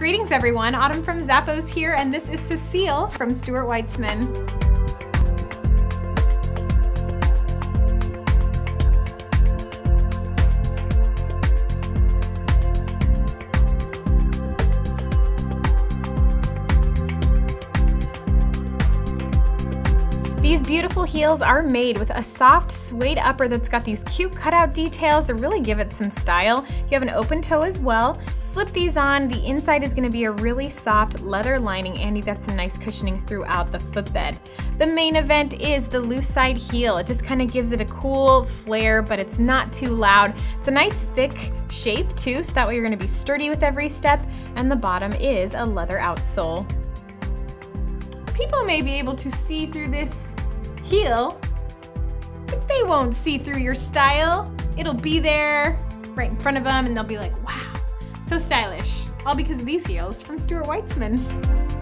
Greetings everyone, Autumn from Zappos here, and this is Cecile from Stuart Weitzman. These beautiful heels are made with a soft suede upper that's got these cute cutout details that really give it some style. You have an open toe as well. Slip these on, the inside is gonna be a really soft leather lining and you've got some nice cushioning throughout the footbed. The main event is the lucite heel. It just kind of gives it a cool flare, but it's not too loud. It's a nice thick shape too, so that way you're gonna be sturdy with every step. And the bottom is a leather outsole. People may be able to see through this heel, but they won't see through your style. It'll be there right in front of them and they'll be like, wow, so stylish. All because of these heels from Stuart Weitzman.